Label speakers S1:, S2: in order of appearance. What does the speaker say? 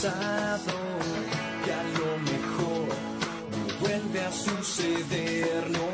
S1: pasado y a lo mejor no vuelve a suceder.